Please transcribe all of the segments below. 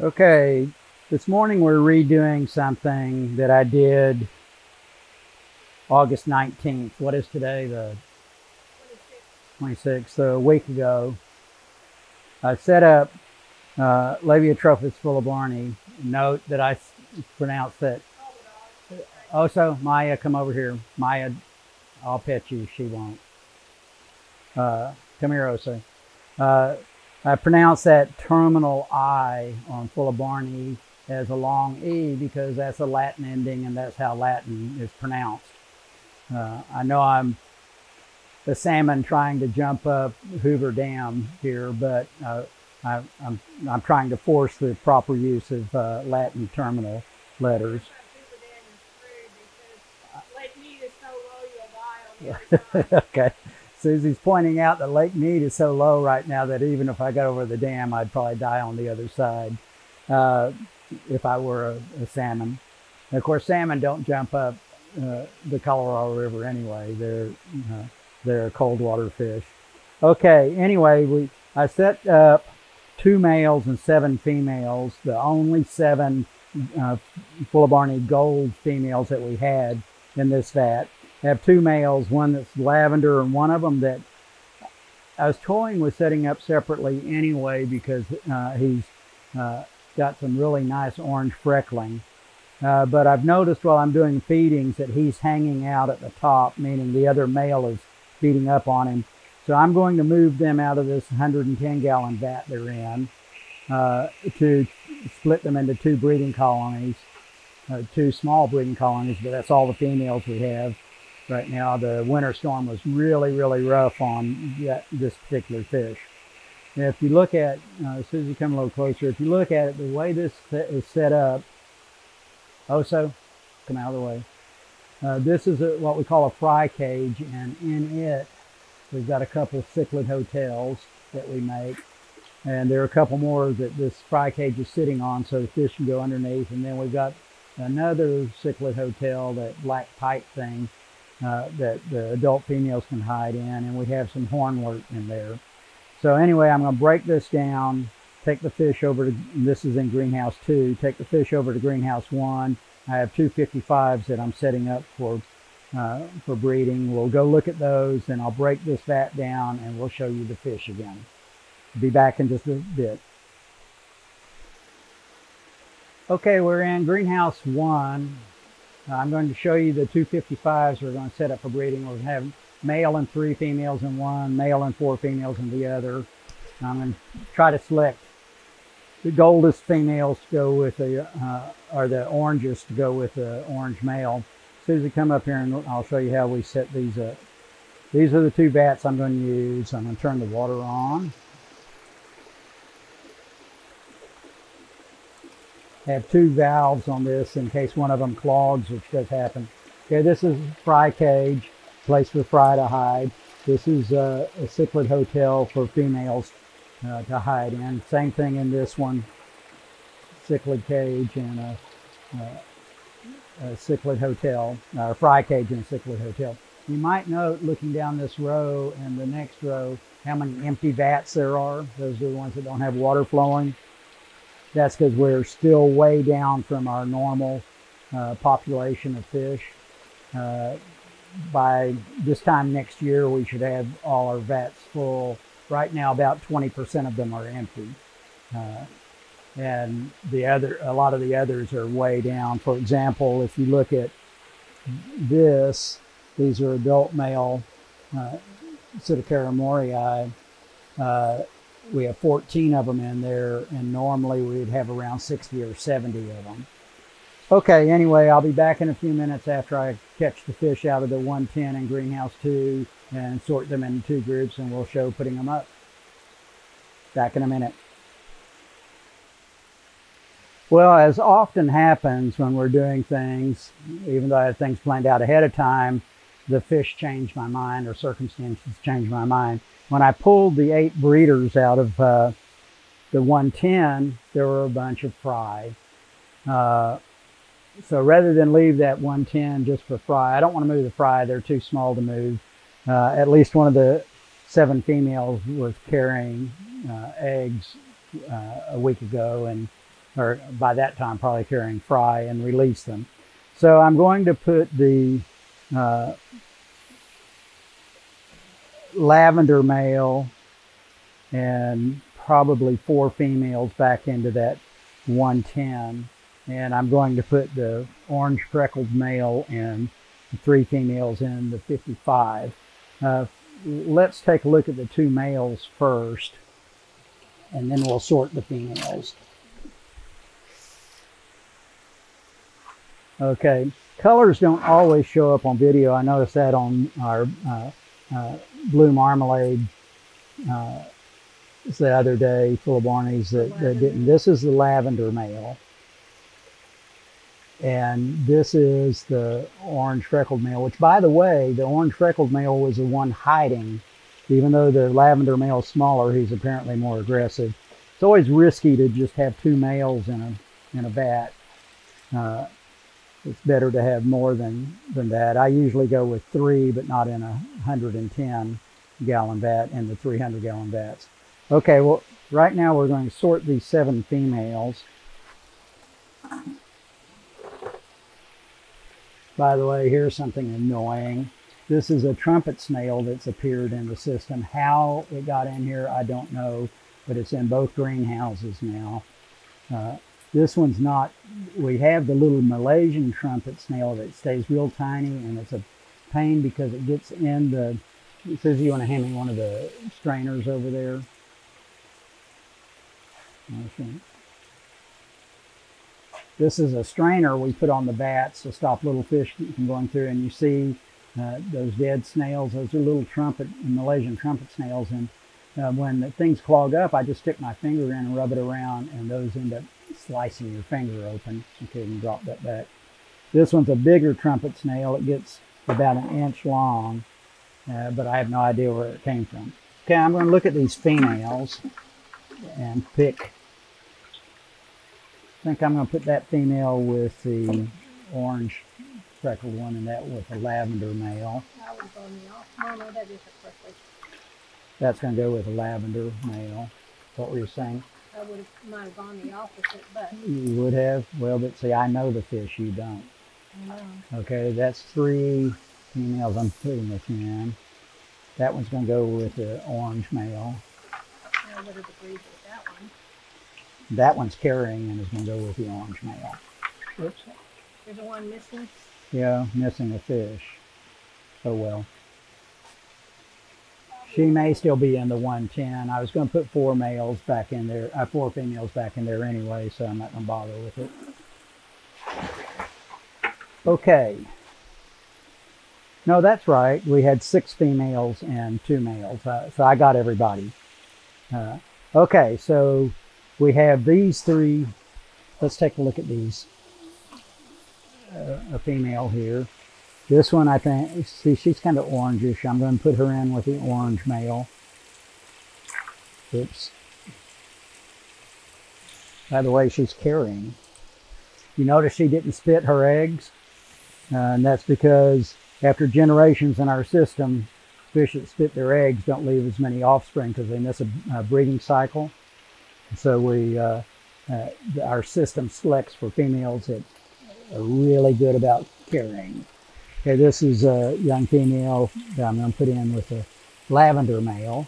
Okay, this morning we're redoing something that I did August 19th. What is today? The 26th, so a week ago. I set up uh, Labeotropheus fuelleborni. Note that I pronounced that. Also, Maya, come over here. Maya, I'll pet you. She won't. Uh, come here, Oso. Uh, I pronounce that terminal I on Fuelleborni as a long E because that's a Latin ending and that's how Latin is pronounced. Uh, I know I'm the salmon trying to jump up Hoover Dam here, but uh, I, I'm, I'm trying to force the proper use of uh, Latin terminal letters. okay. Susie's pointing out that Lake Mead is so low right now that even if I got over the dam, I'd probably die on the other side uh, if I were a, a salmon. And of course, salmon don't jump up uh, the Colorado River anyway. They're uh, they're cold water fish. Okay. Anyway, we I set up two males and seven females. The only seven uh, Barney gold females that we had in this vat. Have two males, one that's lavender and one of them that I was toying with setting up separately anyway because uh, he's uh, got some really nice orange freckling. Uh, but I've noticed while I'm doing feedings that he's hanging out at the top, meaning the other male is feeding up on him. So I'm going to move them out of this 110 gallon vat they're in uh, to split them into two breeding colonies, uh, two small breeding colonies, but that's all the females we have right now. The winter storm was really, really rough on that, this particular fish. And if you look at, uh, you come a little closer. If you look at it, the way this is set up, Oso, come out of the way. Uh, this is a, what we call a fry cage, and in it, we've got a couple of cichlid hotels that we make. And there are a couple more that this fry cage is sitting on so the fish can go underneath. And then we've got another cichlid hotel, that black pipe thing, uh, that the adult females can hide in, and we have some hornwort in there. So anyway, I'm going to break this down, take the fish over to, this is in greenhouse two, take the fish over to greenhouse one. I have two 55s that I'm setting up for, uh, for breeding. We'll go look at those and I'll break this vat down and we'll show you the fish again. Be back in just a bit. Okay, we're in greenhouse one. I'm going to show you the 255s we're going to set up for breeding. We're going to have male and three females in one, male and four females in the other. I'm going to try to select the goldest females to go with the, uh, or the orangest to go with the orange male. Susie, come up here and I'll show you how we set these up. These are the two vats I'm going to use. I'm going to turn the water on. Have two valves on this in case one of them clogs, which does happen. Okay, this is fry cage, place for fry to hide. This is uh, a cichlid hotel for females uh, to hide in. Same thing in this one, cichlid cage and a, a, a cichlid hotel, or fry cage and a cichlid hotel. You might note looking down this row and the next row how many empty vats there are. Those are the ones that don't have water flowing. That's because we're still way down from our normal uh, population of fish. Uh, by this time next year, we should have all our vats full. Right now, about 20% of them are empty. Uh, and the other, a lot of the others are way down. For example, if you look at this, these are adult male uh. Uh, we have 14 of them in there, and normally we'd have around 60 or 70 of them. Okay, anyway, I'll be back in a few minutes after I catch the fish out of the 110 and greenhouse 2 and sort them into two groups, and we'll show putting them up. Back in a minute. Well, as often happens when we're doing things, even though I had things planned out ahead of time, the fish change my mind or circumstances change my mind. When I pulled the eight breeders out of uh, the 110, there were a bunch of fry. Uh, so rather than leave that 110 just for fry, I don't want to move the fry. They're too small to move. Uh, at least one of the seven females was carrying uh, eggs uh, a week ago, and or by that time probably carrying fry, and release them. So I'm going to put the uh, lavender male and probably four females back into that 110. And I'm going to put the orange freckled male and three females in the 55. Uh, let's take a look at the two males first, and then we'll sort the females. Okay, colors don't always show up on video. I noticed that on our uh, blue marmalade uh, the other day, full of Barneys that, that didn't. This is the lavender male. And this is the orange freckled male, which by the way, the orange freckled male was the one hiding. Even though the lavender male is smaller, he's apparently more aggressive. It's always risky to just have two males in a, in a vat. Uh, it's better to have more than, than that. I usually go with three, but not in a 110 gallon vat and the 300 gallon vats. Okay, well, right now we're going to sort these seven females. By the way, here's something annoying. This is a trumpet snail that's appeared in the system. How it got in here, I don't know, but it's in both greenhouses now. Uh, this one's not, we have the little Malaysian trumpet snail that stays real tiny and it's a pain because it gets in the, it says you want to hand me one of the strainers over there. This is a strainer we put on the bats to stop little fish from going through. And you see uh, those dead snails. Those are little trumpet, Malaysian trumpet snails. And uh, when things clog up, I just stick my finger in and rub it around, and those end up slicing your finger open. Okay, and drop that back. This one's a bigger trumpet snail. It gets about an inch long, uh, but I have no idea where it came from. Okay, I'm going to look at these females and pick I think I'm going to put that female with the orange freckled one and that with the lavender male. That's going to go with the lavender male. What were you saying? I would have, might have gone the opposite, but. You would have? Well, but see, I know the fish, you don't. Okay, that's three females I'm putting with in. That one's going to go with the orange male. I would have agreed with that one. That one's carrying and is going to go with the orange male. Oops. There's one missing. Yeah, missing a fish. Oh well. She may still be in the 110. I was going to put four males back in there, uh, four females back in there anyway, so I'm not going to bother with it. Okay. No, that's right. We had six females and two males, uh, so I got everybody. Uh, okay, so we have these three. Let's take a look at these. Uh, a female here. This one, I think, see, she's kind of orangish. I'm going to put her in with the orange male. Oops. By the way, she's carrying. You notice she didn't spit her eggs? Uh, and that's because after generations in our system, fish that spit their eggs don't leave as many offspring because they miss a, a breeding cycle. So we, uh, uh, our system selects for females that are really good about carrying. Okay, this is a young female that I'm going to put in with a lavender male.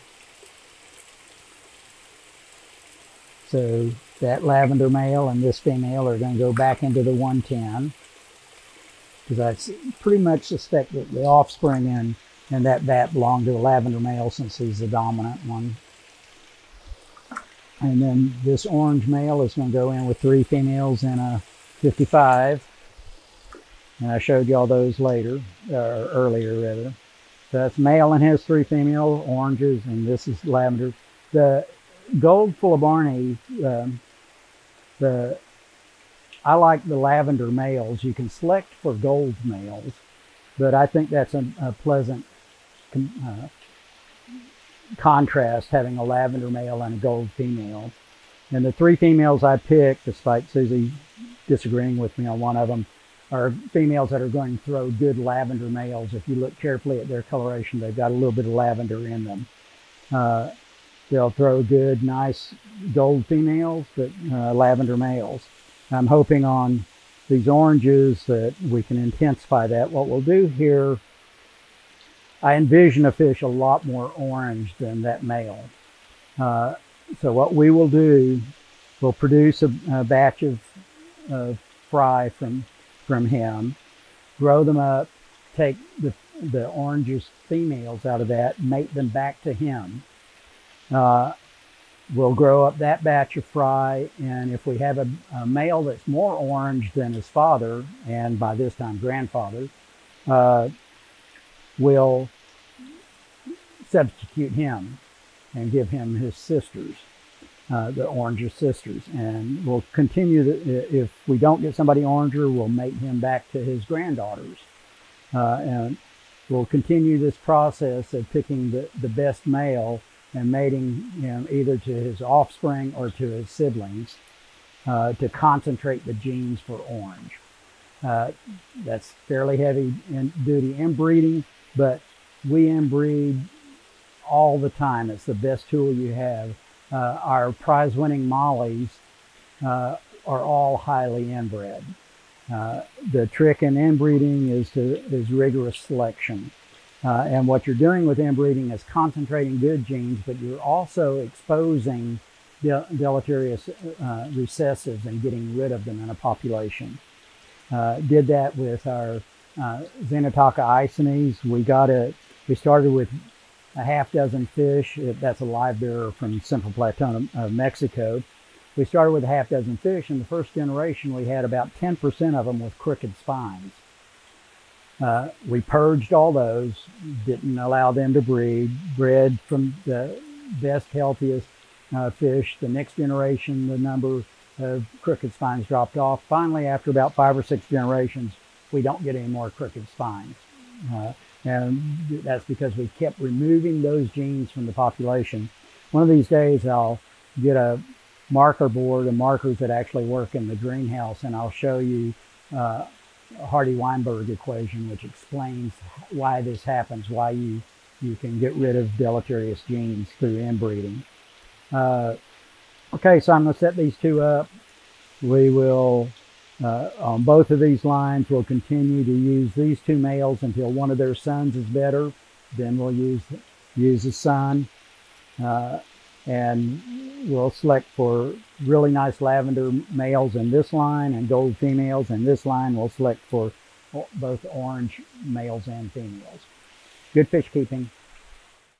So that lavender male and this female are going to go back into the 110 because I pretty much suspect that the offspring in, in that vat belong to the lavender male since he's the dominant one. And then this orange male is going to go in with three females in a 55. And I showed you all those later, or earlier rather. So that's male and has three female oranges, and this is lavender. The gold Barney, um, the I like the lavender males. You can select for gold males, but I think that's a, a pleasant uh, contrast having a lavender male and a gold female. And the three females I picked, despite Susie disagreeing with me on one of them, are females that are going to throw good lavender males. If you look carefully at their coloration, they've got a little bit of lavender in them. Uh, they'll throw good, nice gold females, but uh, lavender males. I'm hoping on these oranges that we can intensify that. What we'll do here, I envision a fish a lot more orange than that male. Uh, so what we will do, we'll produce a, a batch of, of fry from, from him, grow them up, take the, the oranges females out of that, mate them back to him. Uh, we'll grow up that batch of fry, and if we have a, a, male that's more orange than his father, and by this time grandfather, uh, we'll substitute him and give him his sisters, uh, the oranger sisters. And we'll continue, the, if we don't get somebody oranger, we'll mate him back to his granddaughters. Uh, and we'll continue this process of picking the, the best male and mating him either to his offspring or to his siblings uh, to concentrate the genes for orange. Uh, that's fairly heavy in duty inbreeding, but we inbreed all the time. It's the best tool you have. Uh, our prize winning mollies uh, are all highly inbred. Uh, the trick in inbreeding is to is rigorous selection. Uh, and what you're doing with inbreeding is concentrating good genes, but you're also exposing del deleterious uh, recessives and getting rid of them in a population. Uh, did that with our Xenotoca eiseni. We got it, we started with a half dozen fish. That's a live bearer from Central Plateau of Mexico. We started with a half dozen fish. and the first generation, we had about 10% of them with crooked spines. Uh, we purged all those, didn't allow them to breed, bred from the best, healthiest uh, fish. The next generation, the number of crooked spines dropped off. Finally, after about five or six generations, we don't get any more crooked spines. Uh, and that's because we kept removing those genes from the population. One of these days, I'll get a marker board of markers that actually work in the greenhouse, and I'll show you uh, Hardy-Weinberg equation, which explains why this happens, why you, you can get rid of deleterious genes through inbreeding. Uh, okay, so I'm going to set these two up. We will, uh, on both of these lines, we'll continue to use these two males until one of their sons is better. Then we'll use, use the son. Uh, and we'll select for really nice lavender males in this line and gold females in this line. We'll select for both orange males and females. Good fish keeping.